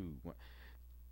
two, one.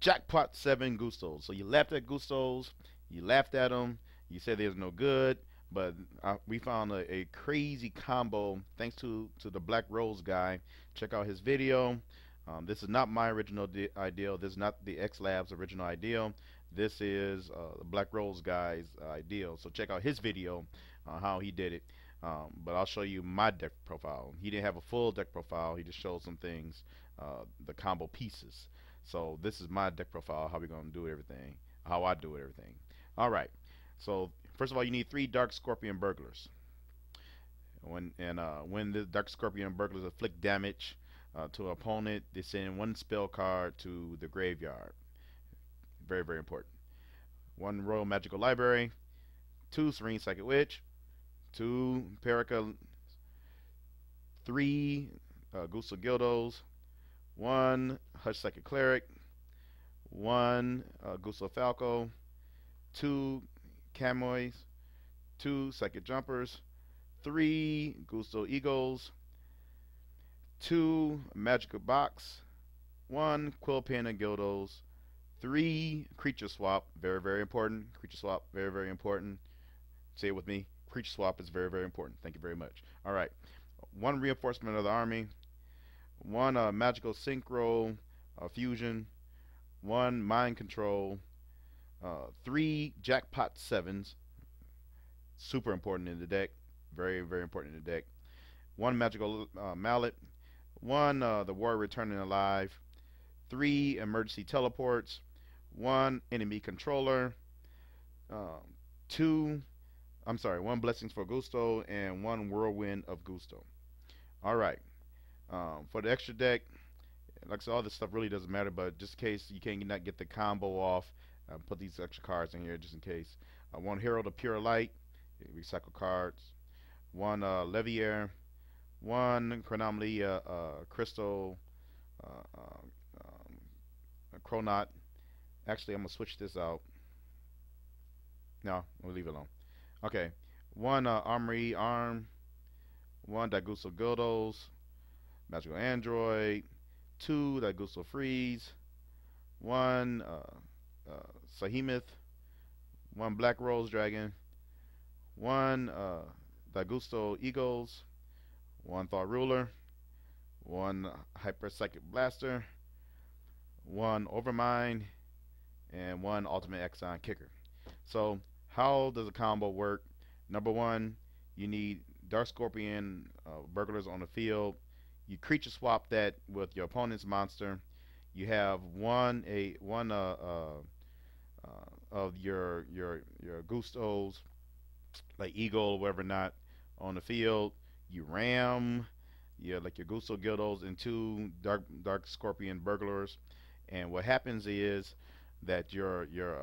Jackpot seven Gustos. So you laughed at Gustos, you laughed at them, you said there's no good, but uh, we found a, a, crazy combo thanks to to the Black Rose guy. Check out his video. Um, this is not my original ideal. This is not the X Labs original ideal. This is uh, the Black Rose guy's uh. So check out his video uh, how he did it. Um, but I'll show you my deck profile. He didn't have a full deck profile. He just showed some things, uh, the combo pieces. So this is my deck profile, how we're going to do everything, how I do everything. All right. So first of all, you need three Dark Scorpion Burglars. When and uh, when the Dark Scorpion Burglars inflict damage uh, to an opponent, they send one spell card to the graveyard. Very very important. One Royal Magical Library, two Serene Psychic Witch, two Perica, three uh, Gusto Gildos, one Hush Psychic Cleric, one uh, Gusto Falco, two Camoys, two Psychic Jumpers, three Gusto Eagles, two Magical Box, one Quill Pen and Gildos, three Creature Swap, very, very important. Creature Swap, very, very important. Say it with me. Creature Swap is very, very important. Thank you very much. All right. One reinforcement of the army, one uh, Magical Synchro uh, Fusion, one Mind Control, uh, three Jackpot Sevens, super important in the deck. Very, very important in the deck. One Magical uh, Mallet, one uh, The Warrior Returning Alive, three Emergency Teleports, one Enemy Controller, um, two I'm sorry, one Blessings for Gusto and one Whirlwind of Gusto. All right. Um, for the extra deck, like I said, all this stuff really doesn't matter, but just in case you can't not get the combo off, uh, put these extra cards in here just in case. Uh, one Herald of Pure Light, recycle cards. One uh, Leviair. One Chronomaly uh, uh, Crystal uh, um, Chronaut. Actually, I'm going to switch this out. No, we'll leave it alone. Okay, one uh, Armory Arm, one Daigusto Gildos, Magical Android, two Daigusto Freeze, one uh, uh, Sahemoth, one Black Rose Dragon, one uh, Daigusto Eagles, one Thought Ruler, one Hyper Psychic Blaster, one Overmind, and one Ultimate Axon Kicker. So how does a combo work? Number one, you need Dark Scorpion uh, burglars on the field. You creature swap that with your opponent's monster. You have one a one uh, uh, uh of your your your gustos, like eagle or whatever not, on the field. You ram, yeah, like your gusto gildos and two dark dark scorpion burglars. And what happens is that your your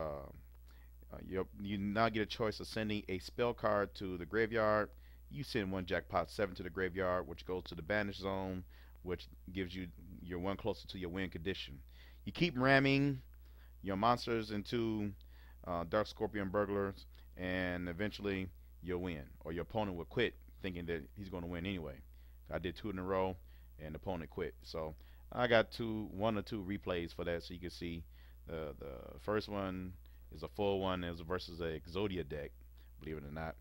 uh, you you now get a choice of sending a spell card to the graveyard. You send one jackpot seven to the graveyard, which goes to the banish zone, which gives you your one closer to your win condition. You keep ramming your monsters into uh, Dark Scorpion burglars, and eventually you'll win, or your opponent will quit, thinking that he's going to win anyway. I did two in a row, and the opponent quit. So I got two, one or two replays for that, so you can see the the first one is a full one is versus a Exodia deck, believe it or not.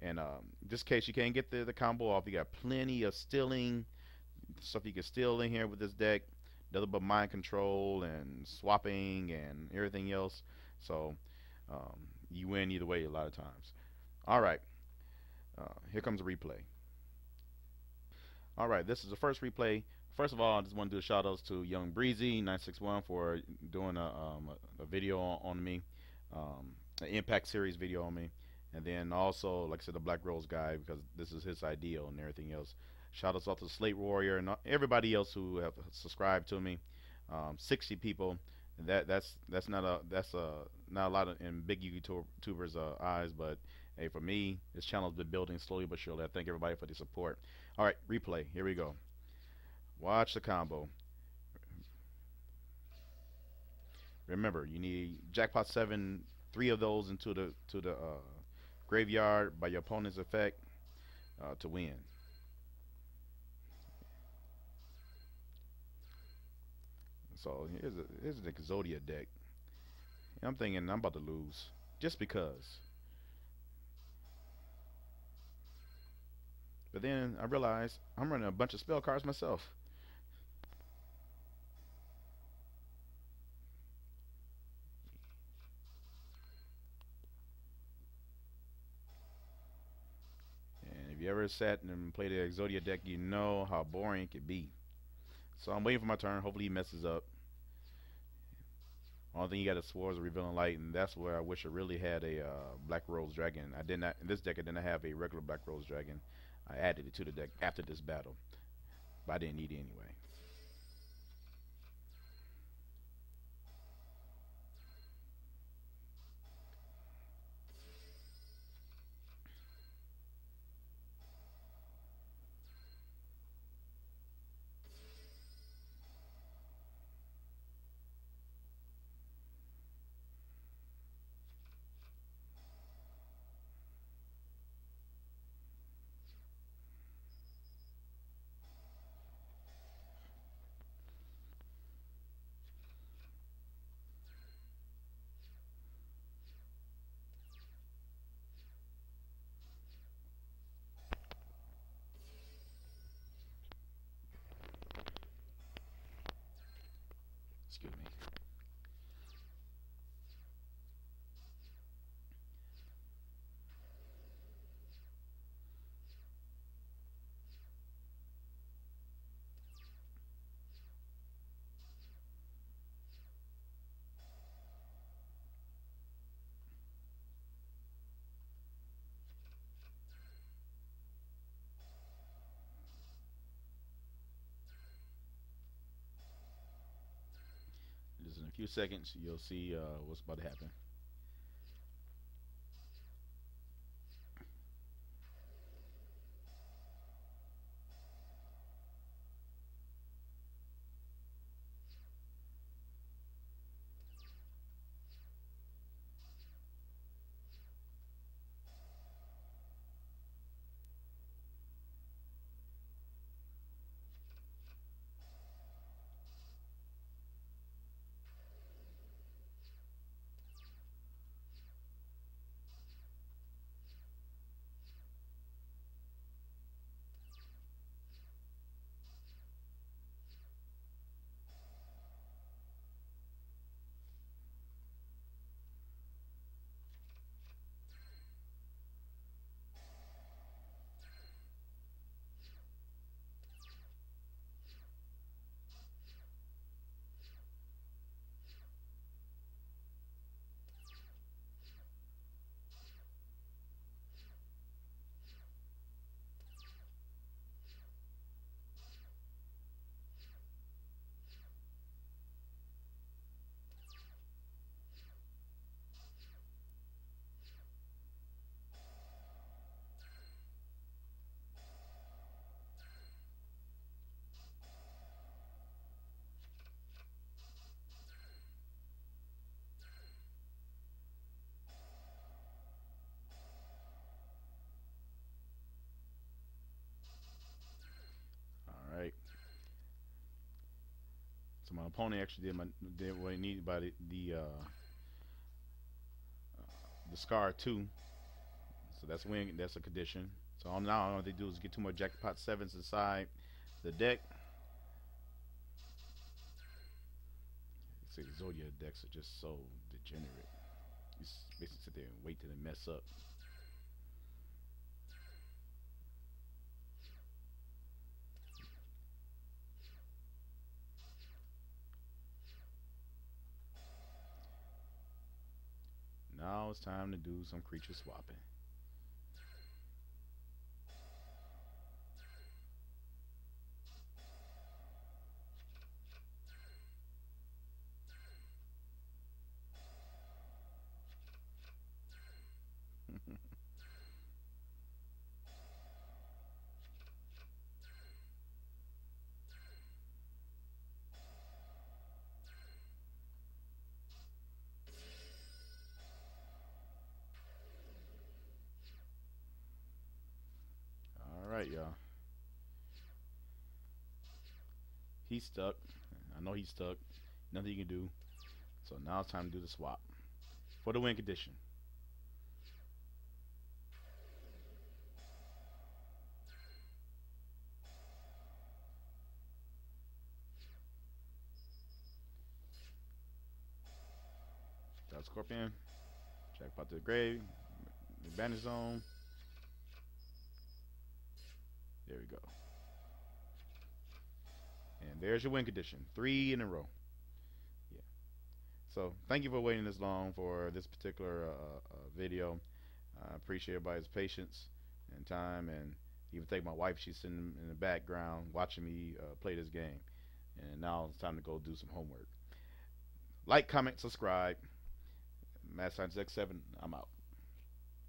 And um, this case, you can't get the, the combo off. You got plenty of stealing stuff you can steal in here with this deck. Nothing but mind control and swapping and everything else. So um, you win either way a lot of times. All right, uh, here comes a replay. All right, this is the first replay. First of all, I just want to do a shout outs to Young Breezy 961 for doing a, um, a, video on me um, an Impact Series video on me, and then also, like I said, the Black Rose guy because this is his ideal and everything else. Shout outs out to Slate Warrior and everybody else who have subscribed to me. Um, 60 people. That that's that's not a that's a not a lot of, in big YouTubers' uh, eyes, but hey, for me, this channel's been building slowly but surely. I thank everybody for the support. All right, replay. Here we go. Watch the combo. Remember, you need jackpot seven, three of those into the to the uh, graveyard by your opponent's effect uh, to win. So here's a here's an Exodia deck. And I'm thinking I'm about to lose just because. But then I realized I'm running a bunch of spell cards myself. And if you ever sat and played the Exodia deck, you know how boring it can be. So I'm waiting for my turn. Hopefully he messes up. Only thing you got is Swords of Revealing Light, and that's where I wish I really had a uh, Black Rose Dragon. I did not in this deck. I didn't have a regular Black Rose Dragon. I added it to the deck after this battle, but I didn't need it anyway. Excuse me. Few seconds, you'll see uh, what's about to happen. My opponent actually did my did what he needed by the the uh, uh, the scar too. So that's win. That's a condition. So all now all they do is get two more jackpot sevens inside the deck. See, the Exodia decks are just so degenerate. You basically sit there and wait till they mess up. Now it's time to do some creature swapping. He's stuck. I know he's stuck. Nothing you can do. So now it's time to do the swap for the win condition. Got Scorpion. Jackpot to the grave. Advantage zone. There we go. And there's your win condition. Three in a row. Yeah. So thank you for waiting this long for this particular uh, uh, video. I appreciate everybody's patience and time and even thank my wife. She's sitting in the background watching me uh, play this game. And now it's time to go do some homework. Like, comment, subscribe. Mass Science X7, I'm out.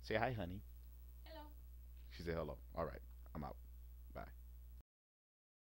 Say hi, honey. Hello. She said hello. All right, I'm out.